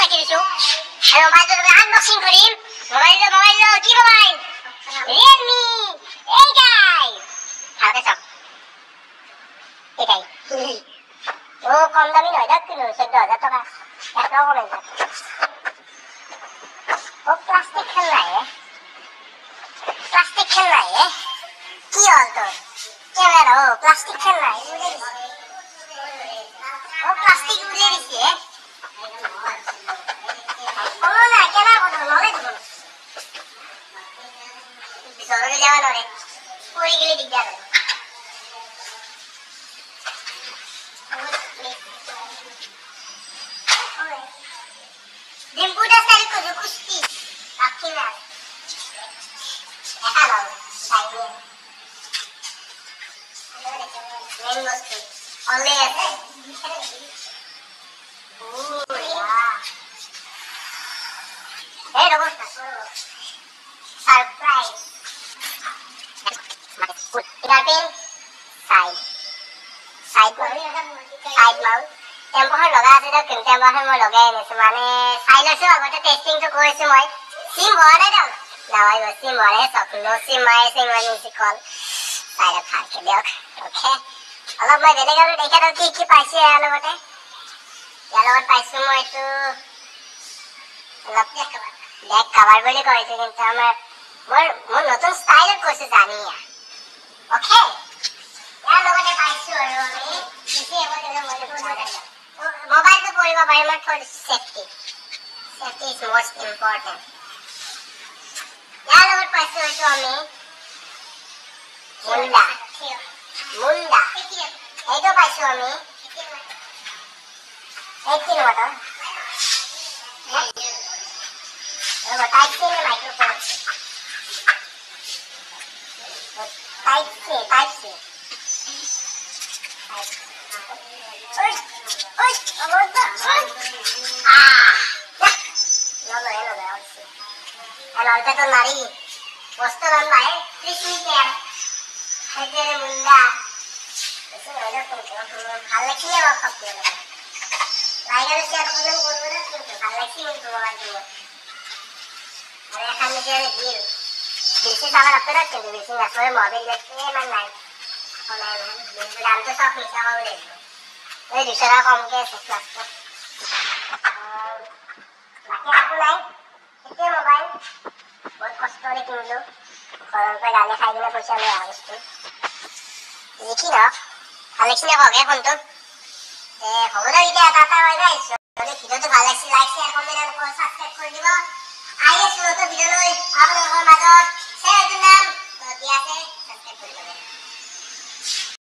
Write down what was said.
মোবাইলটো তুমি আনবক্সিং কৰিম মোবাইলটো মোবাইলটো কি মোবাইল? ৰিয়েলমি এইটাই। ভালকে চাওক এটাই। ও, কম দামী নহয় দিয়ক কিন্তু চৈধ্য হাজাৰ টকা। এক টকা কমে ও প্লাষ্টিক খেল নাই প্লাষ্টিক খেল নাই কি হল তোর? ক্যামেরা, ও প্লাস্টিক খেল নাই ജാവനോടെ ഓടി കളിക്ക് ജാവൻ Jemput saya ke Gusti, kaki nak. Eh, kalau saya Mengos tu, oleh. Oh ya. Eh, dokter. ইয়ারপিন সাইড সাইড সাইড মাউন্ট টেম্পোখন লগা আছে দিয়ক কিন্তু টেম্পোখন মই লগাই আনিছোঁ মানে চাই লৈছোঁ আগতে টেষ্টিংটো কৰিছোঁ মই। চিম হোৱা নাই দিয়ক হোৱা নাই চাওক ন চিম মাৰিছে ইমাৰ্জেঞ্চি কল চাই ভালকে দিয়ক অ'কে। অলপ মই বেলেগ আৰু দেখা দিয়ক কি কি পাইছোঁ ইয়াৰ লগতে? ইয়াৰ লগত পাইছোঁ মই এইটো অলপ বেক কাভাৰ বুলি কৈছোঁ কিন্তু আমাৰ মোৰ মোৰ নতুন ষ্টাইলত কৈছোঁ জানি অ'কে ইয়াৰ লগতে পাইছোঁ আৰু আমি বেছি আগত মোবাইলটো কৰিব পাৰিম মই দিছোঁ safety safety is most important ইয়াৰ লগত পাইছোঁ এইটো আমি মুণ্ডা মুণ্ডা এইটো পাইছোঁ আমি eighteen water type microphone type C type C Oi! Oi! Aguanta! Oi! Ah! No, no, no, no, sí. Ano, ito ito nari. Gusto lang ba eh? Three meter. Ito rin munda. This is our production. This is our firm model. Let's see my life. দাম তো সব মিশা হবে দেখব ওই দুশো টাকা কম গেছে ক্লাসটা বাকি একো নাই সেইটোৱে মোবাইল বহুত কষ্টৰে কিনিলোঁ ঘৰৰ পৰা গালি খাই কিনে পইচা লৈ অহা বস্তু লিখি নহওক ভালেখিনি কওকহে ফোনটো হ'ব দে এতিয়া এটা এটা বাই আহিছোঁ যদি ভিডিঅ'টো ভালো লাগিছে লাইক শ্বেয়াৰ কমেণ্ট আৰু ছাবস্ক্ৰাইব কৰি দিব আহি আছোঁ নতুন ভিডিঅ'লৈ